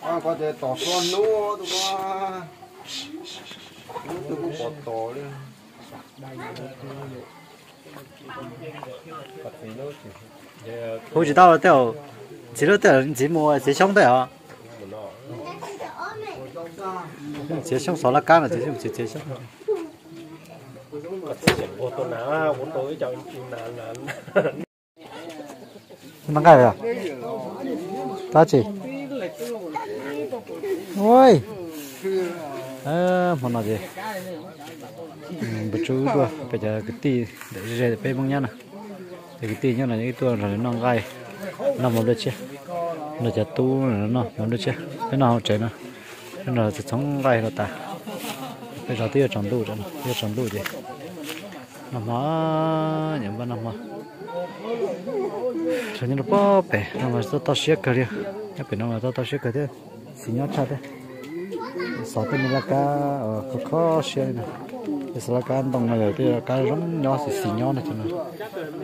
à có thể tỏ con nô tụi con nô tụi con bỏ tỏ đi不知道掉，chỉ là掉chỉ mua chỉ xong đấy à? chỉ xong số là cá là chỉ xong chỉ chỉ xong. ô tô nào ô tô cho nạn nạn Ôi. À, mà nói gì? Ừ, Bữa chú đua, bây giờ cái tì để rẻ để bê bông nhá nè. Thì cái tì nhá là những cái tua rồi nó gai, nó một đứa chứ. Nó chả tu nó nó một đứa chứ. Cái nào chạy nó, cái nào sẽ sống gai rồi ta. Bây giờ tiêu trồng đủ rồi, tiêu trồng đủ gì? Nó mà những bên nó mà cho nên nó bóp bể nó mà tao tao xé cái đi nó bị nó mà tao tao xé cái đi xí nhát cha đấy sau khi mình là cá khó khó xé này cái sao cá ăn bằng này thì cá rong nhỏ thì xí nhỏ này cho nó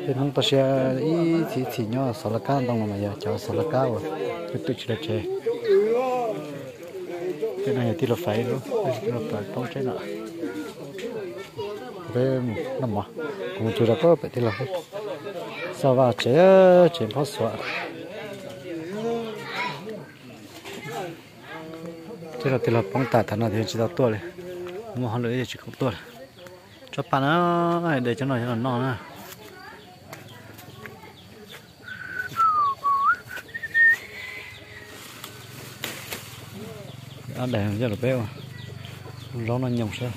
thì nó tao xé ý thì thì nhỏ sau là cá ăn bằng mà giờ cháu sau là cá rồi cái tụi chỉ là chơi cái này thì là phải luôn cái nó phải không chơi nữa về nằm mà cũng chưa có phải thì là sao vào chế chế phát sọ thế là thì là bóng tạt thằng nào thì chỉ đào tua này. Mua hàng lưỡi chỉ không tua cho bạn nó để cho nó cho nó non nè ăn để cho nó béo. Rau nó nhồng sao?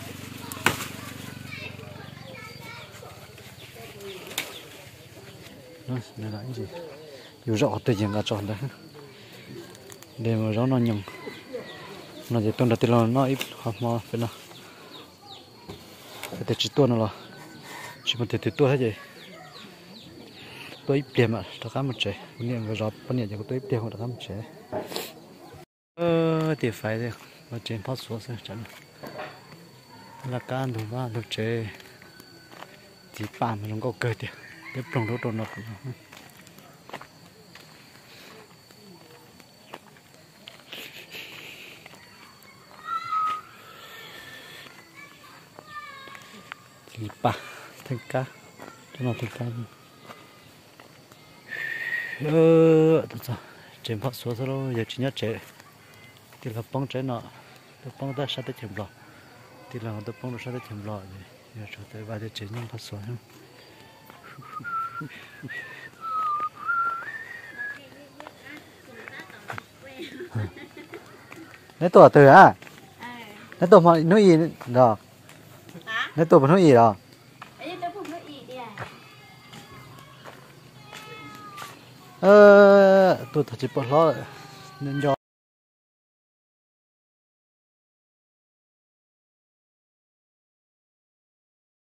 Nó là cái gì? Dù rõ tự nhiên là tròn đấy. Để mà rõ nó nhồng nó chỉ tuần đầu tiên là nó ít học mà, phải là phải chỉ tuần là. Chỉ một thể tuần hết vậy. Tôi ít tiền mà tất cả một trẻ vấn đề người rập vấn đề chỉ có tôi ít tiền mà tất cả một trẻ ờ thì phải đấy mà trên phát số sẽ chẳng. Là can thủ ba được trẻ chỉ bàn mà nó có cơ tiền tiếp trong đó trồng nó cá cho nó thanh cá ờ được rồi trên phát số rồi giờ chỉ nhớ chế thì là bông chế nọ tôi bông ta sát tới chìm lọ thì là tôi bông nó sát tới chìm lọ rồi giờ cho tới ba giờ chế nhưng phát số không nãy tổ từ à nãy tổ mà nuôi gì đó nãy tổ mà nuôi gì đó ờ tôi thật chỉ bỏ lo nên do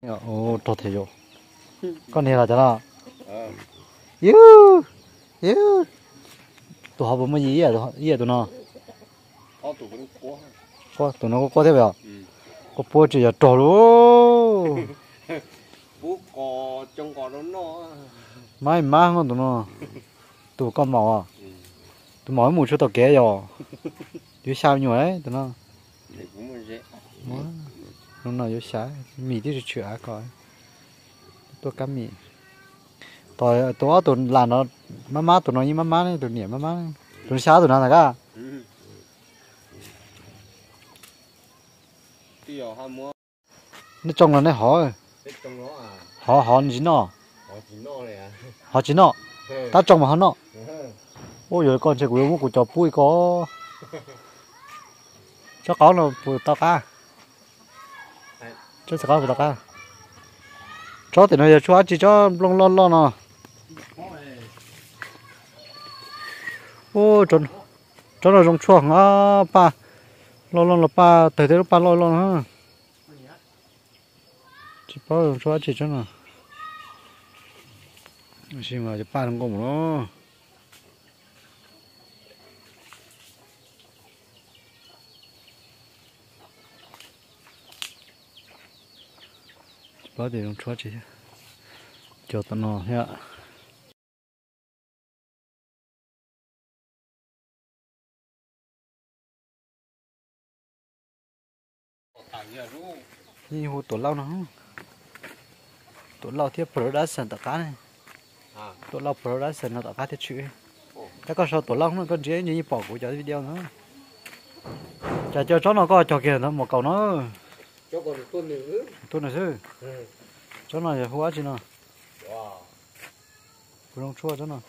ồ to thế rồi. Con này là thế nào? Yêu yêu. Tụi họ bấm gì à tụi họ gì à tụi nó. Có tụi con có có tụi nó có có thế vậy có bố chỉ là trò luôn bố có trong có nó nó. Mai mang con tụi nó. Tụi con màu à tụi mỗi mùa cho tao kế rồi dưới sao nhiều đấy tụi nó. Nó nó dưới sao mì thì chữa coi. Tôi cắm mì. Tôi tôi tôi làm nó má má tụi nó như má má này tụi nhỉ má má này tụi sao tụi nó là cả giờ ham mua. Nó trông là nó nó à. Họ họ gì nó nó à? Họ chỉ nó ta trông mà họ nó ôi giờ con chơi của mua của trò bui có. Cho có là của tao ca. Cho sẽ có của tao ca. Cho thì nó giờ cho chỉ cho lon lon lon à. Ô trốn. Trốn là trong chuồng. Á ba lo lo là ba tới tới pa lo lo ha chỉ bao cho chỉ cho nó. Xin mà chỉ ba thằng con nó. Chỉ pa để trong cho chỉ. Cho tao nó ha đi hồ tổ lau nó. Không tổ lau thiết production tạo cá này. À. Tổ lau production nó tạo cá thiết chữ. Các con sao tổ lau nó con dễ như bỏ của cho video nữa chả cho chó nó có cho kia nó một cầu nó. Cho còn tuôn nữa. Tuôn nữa chứ chó này là hóa chứ nào? Cũng không chua chó nó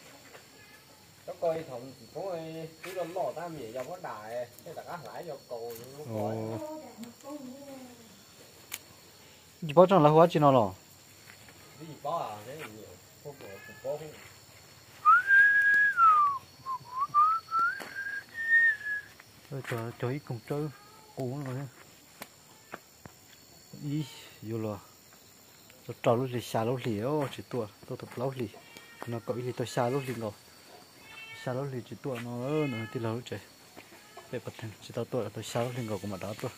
nó coi thằng cũng ơi cứ làm lò ta mì dòng nó đại cái là cá lãi dòng cầu chứ gì chờ chờ ít cùng chơi cũ rồi. Ý, vô rồi tôi trò lúc thì xa lúc thì ô chỉ tua tôi tập lâu thì nó có thì tôi xa lúc thì rồi xa lúc thì chỉ tua nó nó tí lâu chơi để bắt thằng chỉ tao tôi tôi xa lúc thì rồi mà đó tôi.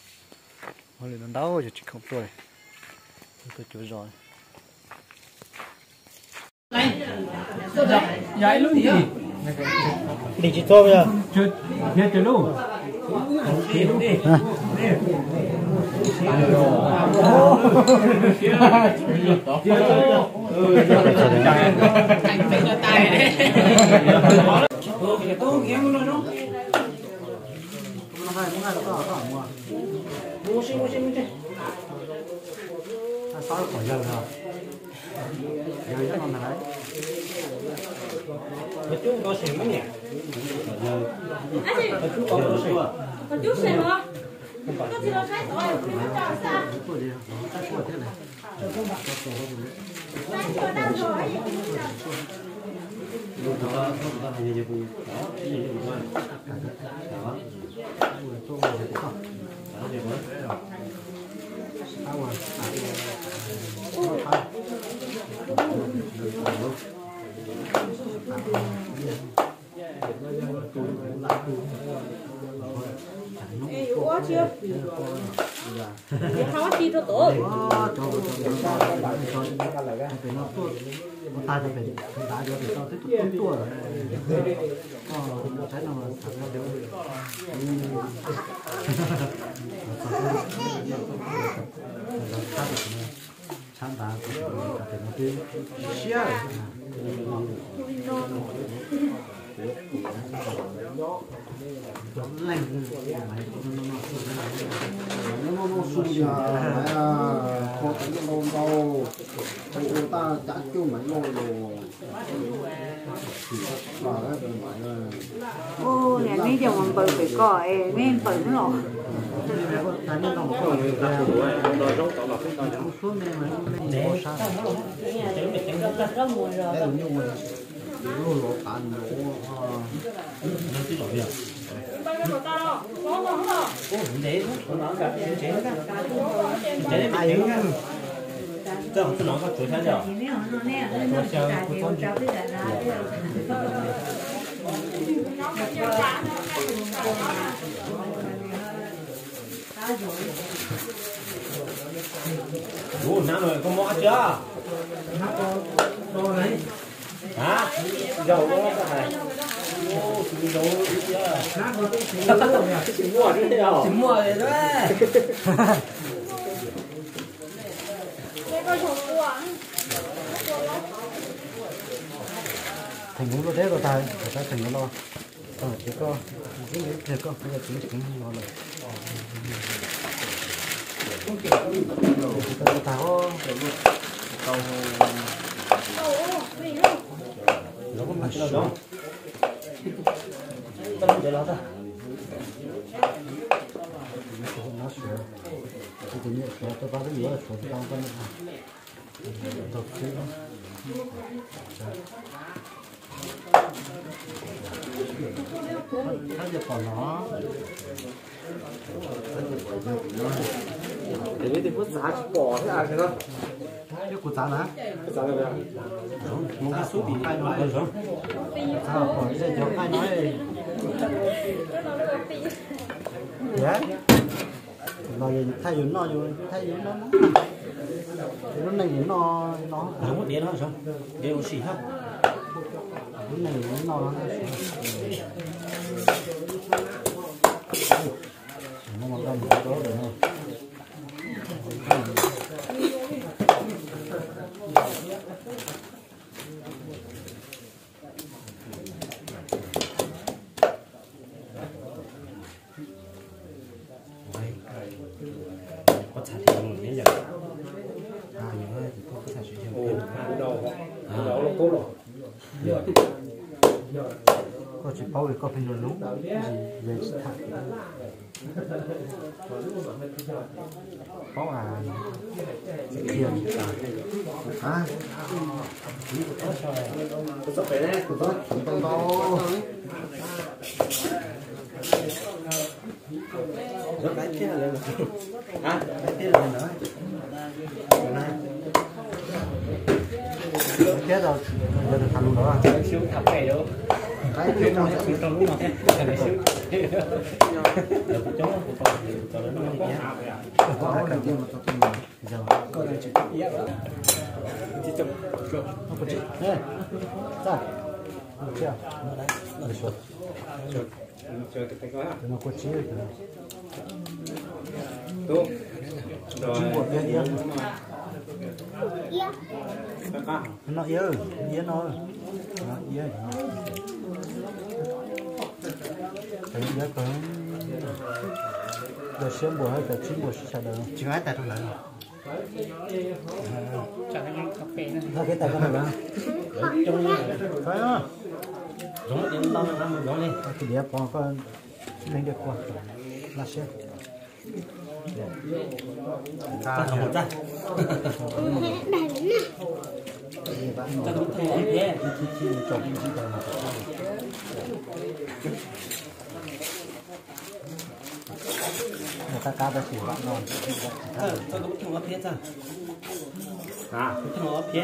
Mà nó đau chỉ không tôi tôi chú rồi Giải luôn gì? đi chỉ cho bây giờ Chưa, nghe từ lúc. sao khỏi giờ rồi giờ không còn là đấy nói chung có của giờ rồi. Giờ rất ngon đấy. Mà chú có xem không nhỉ? Giờ mà chú có xem không? chú xem không? Có gì đâu sai rồi mình mới chọn sao. Sai rồi đang rồi Hãy subscribe cho kênh Ghiền Mì Gõ Để không bỏ lỡ những video hấp dẫn ta cho phải phải đá cho để cho tới tua rồi ờ đều đá thì nó cứ xia lạnh nó nó sung nhà à có cái lâu đâu người ta chả kêu mấy lâu rồi ô nè mấy chồng mình bự phải cò ê mấy em nó lộ 这样不能说昨天的你那样弄那样，那啥的，我找对了啦。 Ủa, năm rồi có mõ chưa? Hả? Dầu có cái này. Ô, chúng dầu đi chưa? Chúng mua đi đâu? Chúng mua đi đấy. thành cũng lo thế rồi ta người ta thành nó lo. Ờ chỉ có. Cái này thì có. Bây giờ chính chính lo rồi. Ta ta có Nó có mặt đâu đâu. Tao để nó ra. nó sửa thì tự nhiên kéo tôi bao nhiêu rồi tôi đang con tập chứ nó giờ còn nó để biết thì à thế không cái của giá là cái giá là gì không có số ai nói rồi sao cái gì ai nói Yeah rồi thay dụng nó rồi thay dụng nó. Thì lúc này nó nó. Không có tiền hả? Sao? Đều xỉ ha. lúc này nó nó. Nó đó không có phải nôn nóng gì về thật bảo à thiền à Sắp về đấy. tốt tốt tốt Sắp cái kia lên. Hả? Cái kia lên nữa. chết rồi giờ được thằng đó à? siêu thập này đâu nó cho nó chụp nó nó xuống rồi rồi một con thôi cái yên có giờ xem bộ hay là chín bộ sẽ được chứ ai tại trong này ra cái tài con này Trong như phải không giống như nó nó nó lên. cái đẹp còn có lên được qua là sẽ Ta không ra. Ta đúng thế thế. chọn cái gì đó người ta cao ta chỉ bạn non Ta ta đúng không phía ra. À, không phía.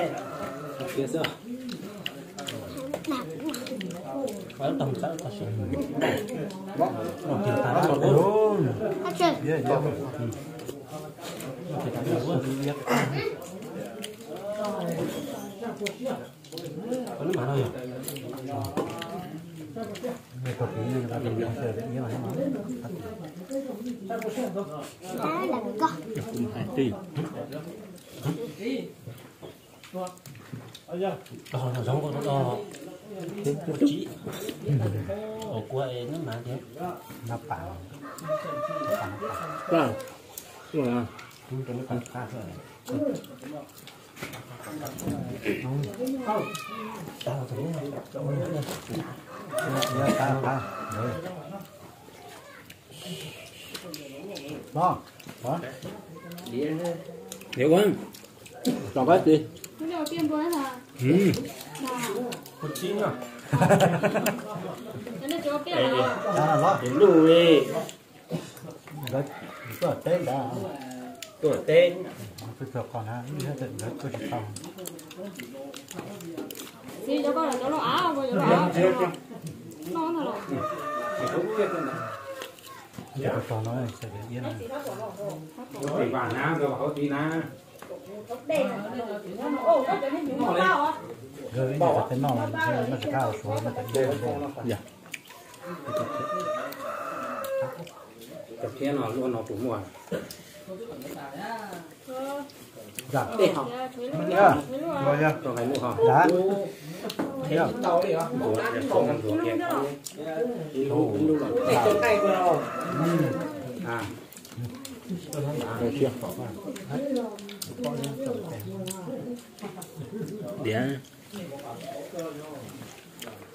Phía sao? Ở tầng sáu có sự. Một chiều ta một Ồ, yeah, yeah. Có mà thôi. Người có cái người ta tìm hiểu sẽ như vậy. Hai tỷ. Đó là giống con đó. Một chỉ. Ở quê nó mà thế. Nó bảo Vâng. Đúng rồi. chúng tôi nó còn khác rồi. Tao thấy Yeah, cao. Rồi. Đó, đó. Nếu con. Chọn cái gì? Cái đầu tiên với là Ừ. Một chín à. cái này chỗ kia là Đó là đó. Đến lùi. Rồi, có tên đã. Tuổi tên. Tôi cho con ha, như thế rồi tôi chỉ xong. gì cho con là nó nó áo rồi nó áo nó là nó Giờ cho nó sẽ để yên này. thì bạn na rồi bảo tí na Rồi bây giờ cái nó là nó sẽ cao xuống nó sẽ rồi. Dạ. Tập kia nó luôn nó cũng mùa. Dạ. Để học. Rồi nha. Cho cái mùa học. Dạ. Thế hả Mùa để không ăn thuộc kẹt. Cho tay của nó À. Rồi chưa? Để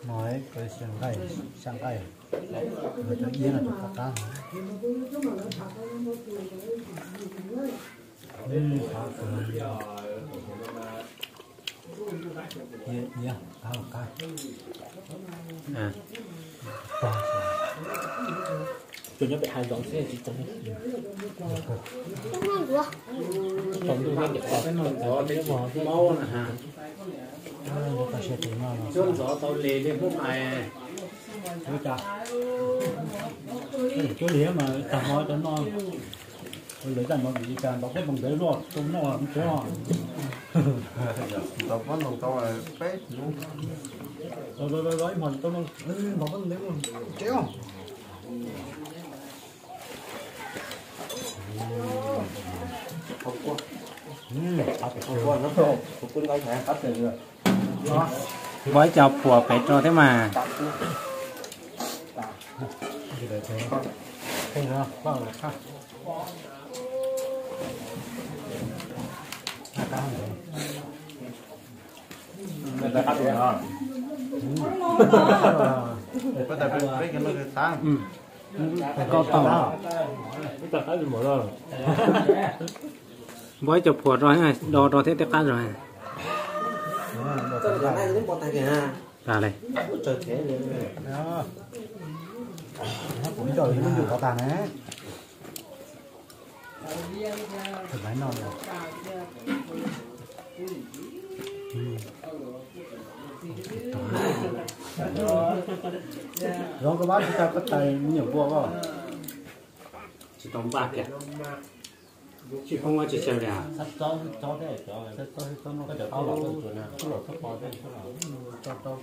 Nói cái sang cây, sang cây. Rồi cho yên là cho cá. Ừ, có cái. Yeah, yeah, cao cao. à nó bị hai dọn xe chỉ trong của trong tôi biết có cái nồi gió cái mò cái máu nè nó. chôn gió tàu lề lên lúc này Ôi chà. Cái lĩa mà tao nói cho nó Tôi lấy rằng nó bị càng nó cái bằng giấy ruột Chúng nó không có tao vẫn lòng tao là bé luôn Rồi rồi rồi rồi mà tao nó Ừ, nó vẫn lấy luôn chéo Ừ, à, phải Ủa, nó thôi Một quân ngay thẻ cắt rồi Đó, với chọc của phải cho thế mà thì để thế Thế ra, bao là khác À, cao hơn rồi người ta cắt hả có thể phải phải cái nó cái sáng ừ phải có tàu Tất cả mọi chụp phượt rồi này đo đo thế tất cắt rồi này ra đây trời thế này đó cũng trời nó nhiều có tàn đấy thật phải non rồi. Rồi các bác chúng ta có tay nhiều vua không chỉ tông ba kìa chỉ không có chỉ xem ra Sắp cho cho thế cho sắp cho cho nó có thể tao cái chuyện này. Cái lỗ sắp bỏ thế cái nào. cho cho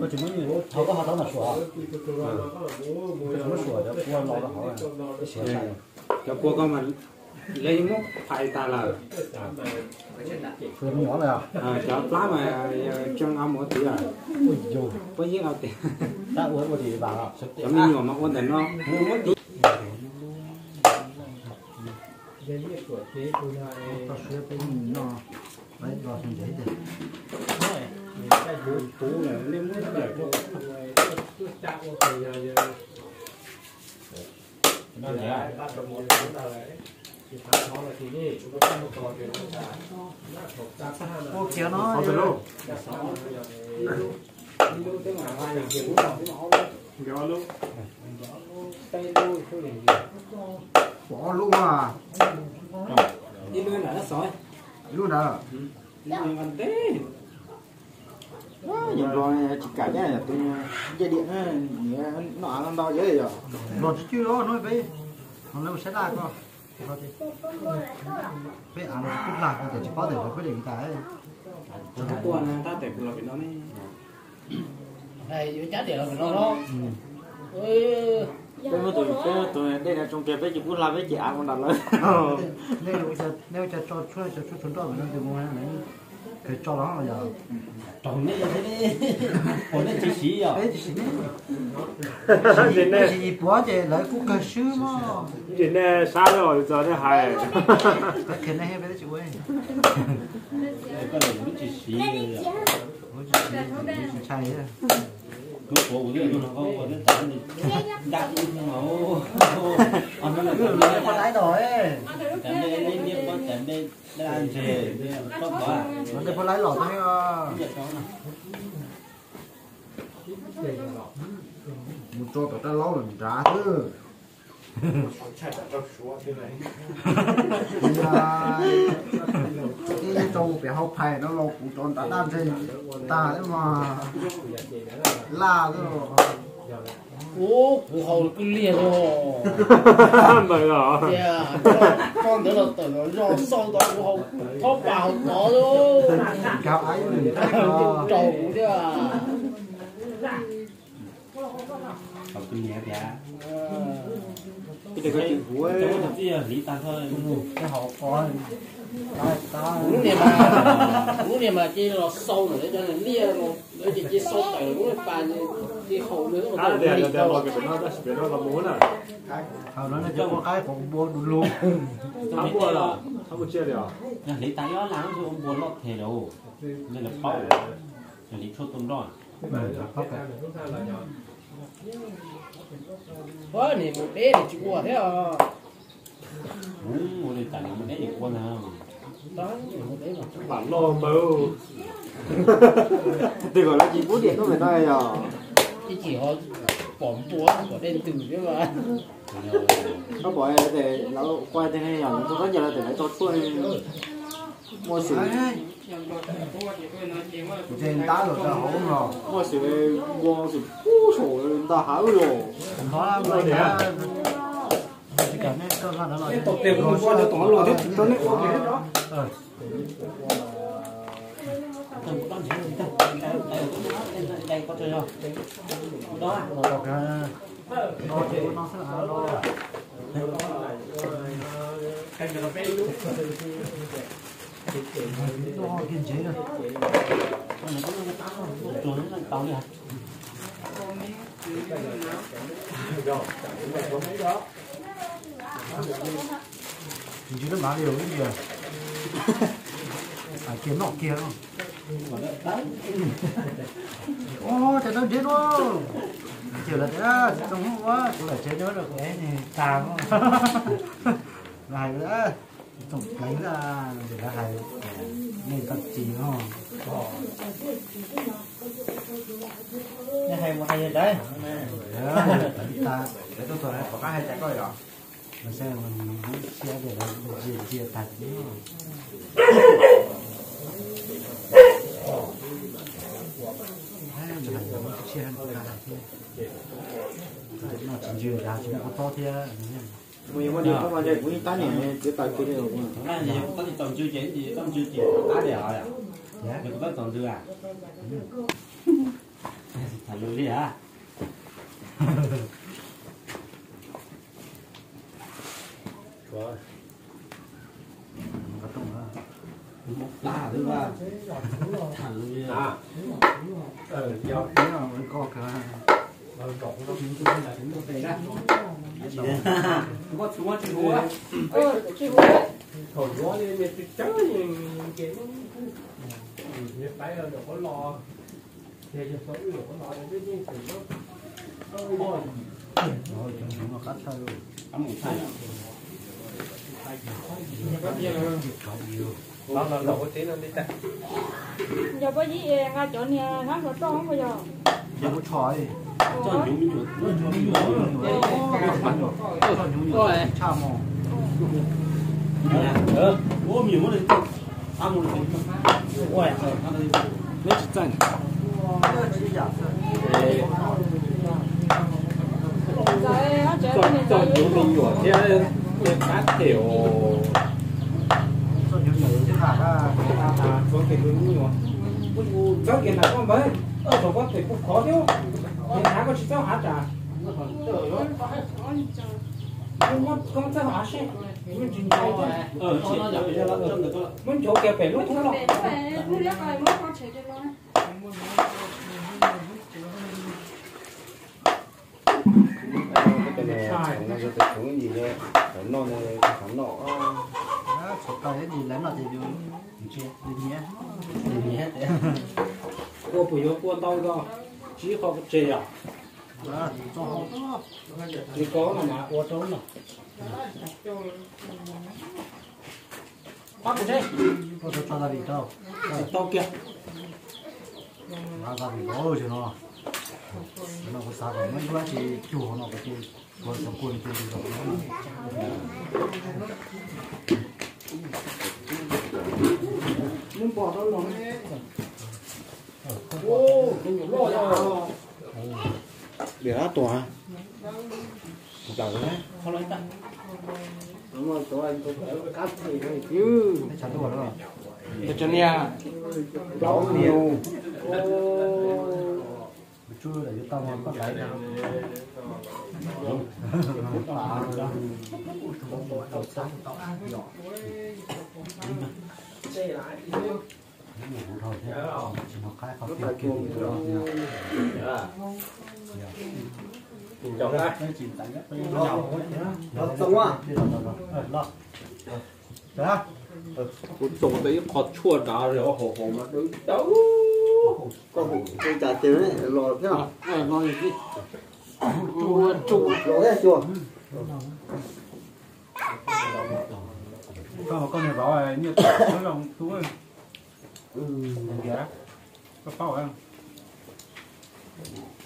có chỉ mới nhiều thầu có họ đó là sủa. Nó sủa cho vua lo đó họ sủa sai cho cô con mà lấy mốc phải ta là Phơi nhỏ rồi à? à cho lá mà trong ông một tí à. Ôi dồi, có những ao tiền đã uống một thì bà à? cho mình nhỏ mà ôn tình nó mua mất tí Tao sửa cái nhìn nó Đấy, vào xuống giấy thì tú là lên mất để Nó nhẹ. Ô kéo nó luôn Bỏ luôn à đi luôn là nó sói Luôn à đi luôn ăn Nhìn rồi chỉ cả cái này là tôi dây điện nó ăn to dễ rồi Rồi chứ đó nói với Nó một xe đài con Với ăn cút lạc thì chỉ có thể phải quyết định cái cái tuần ta để là phải nó này Này, chết điện là nó đó. Cái mà tụi cái tụi đây là trong kia với chị cũng làm với chị ăn con đặt lên nếu cho nếu cho cho cho cho cho chúng tôi mình từ mua này cái cho nó là giờ trồng này thế đi. Còn đây chỉ xí à. đấy thì gì này gì bỏ thì lấy cú cà sư mà Chuyện này xa rồi giờ đây hay. cái này hay vậy chị ơi Cái này cũng chỉ xí rồi. sai đấy Cứ cổ một chỗ tao ta lâu rồi trả thứ cái trâu phải học phải, nó lâu cũng tròn ta đan trên ta đấy mà la rồi Ủa, cụ hầu cứ liền rồi. mày à Yeah, con đỡ là tự nó do sau đó cụ hầu có vào có luôn. gặp ấy mình Trầu chứ à cái này có chữ húa Cháu chứ lý tan thôi. cái họ coi ta ta Uống này mà uống này mà chỉ là sâu nữa cho nên lia rồi. Nếu chỉ chỉ sâu tại uống là bàn thì nữa mà À, lý để để đâu. mọi cái nó đã biết nó là muốn à. họ nói là cho con cái cũng đủ luôn Thắng mua là, một chia rồi. Nhà lý tay đó láng cho ông buồn lọt thể đâu. Nên là bao. Lý chốt tôm đòn. Thôi này một đế thì chịu qua thế à. Uống một đế tặng một đế thì qua nào. Đó, một đế mà. Bản lo màu. từ gọi là gì bút điện nó phải nói à Chỉ chỉ họ bỏ búa của đen từ chứ mà. nó bỏ để nó quay thế này nhỏ nó có nhiều là để nó cho xuôi hổ rồi Mua sữa mua sữa. Cú sổ ta háo rồi. nó là người ta chỉ cần cái cơ quan đó là tổ tiền của con được tỏ rồi đấy tôi lấy của cái đó Đây có chơi không? Đó. nó đọc ra nó chỉ nó rồi, là nó nó kiên chế rồi Trốn là tao đi hả? mình chỉ nó bảo điều cái gì à à kia nọ kia không ô trời nó chết luôn chiều là thế á trong hôm quá là chết nhớ được cái này tàn lại nữa tổng lấy ra để là hay nên tập chỉ không Nó. Hay một hay đấy. ta để tôi thôi có cái hay coi rồi mà xem mình muốn chia để là gì chia thật mình chia ăn cả nó chỉ dừa ra chỉ có to thế Mui mà đi không mà chạy mui tán này cái tài kia đều Cái gì có thì tổng chưa chế gì, tổng chưa chế đá đẻ à? dạ Được có tổng chưa à? Đi à? có thứ ba. À? ờ có cả ờ cậu nó cũng cũng là chúng tôi thấy đó. Có chúng nó chỉ húa ờ chị húa đấy thổi gió lên nhiệt trắng cái nhiệt tay là có lo. Thì cho số đâu có lo để biết những sự nó ôi rồi chúng nó cắt thôi. Ấm một thay. nó là có tiếng nó đi ta. Giờ có gì ngay chỗ nhà ngắt nó tròn bây giờ? Giờ có cho chúng cháu kiện là con mấy ở chỗ có thể cũng khó 你拿过去再划着。我刚才划线，你们真高哎。嗯，是，有些那个挣得多了。我们就给白路通了。白路哎，我两个没放车的了。那个在城里的，在闹那个很闹啊。啊，到那里来了这就，你去，你你，你你，我不要过刀的。Chỉ có cái chè à chỉ có. Là mà cô trốn rồi. Bắt một thế. Có cho cho ra đi đâu tao kia. Ra ra đi đâu chứ nó. Nó có sao rồi mấy bữa thì chủ nó có thì có sống thì đi rồi muốn bỏ đó lòng ô không lo đâu để ra tòa. Chẳng đấy Không lấy tặng. đúng rồi tối anh tôi phải cắt thì thôi chứ. Chả đồ đó để cho nha cháu nhiều. chú là chúng ta có cái nào chồng thế chồng à đó cũng đấy khó chua đá rồi họ hổ mà đứng đâu có hổ tôi trả tiền đấy lò thế nào ờ gì chua chua lò thế chua con con này bảo là như nó lòng Ừ. Có phao không?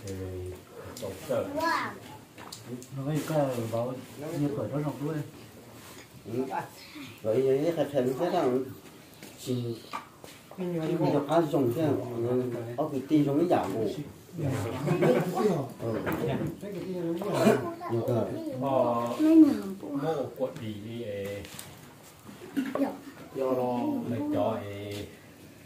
Ừ, tổng sở. Nó cái cái bảo như cởi đó nọc luôn. Ừ. Vậy thì cái thằng thế nào? Chỉ mình là cá dùng thế ở cái ti giống cái giả bộ ừ. ừ. mô quận đi đi do lo lấy cho ờ,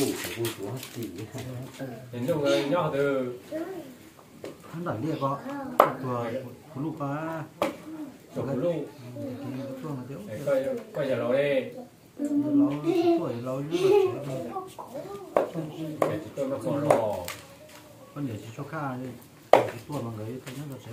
đủ của cô chú thì đến lúc ờ, nhỏ từ hắn đẩy đi có của của lũ phá của lũ quay trở lại đi lâu tuổi lâu như vậy tôi nó còn lò. Con để cho kha đi. Tuổi mà người tôi nhớ là sẽ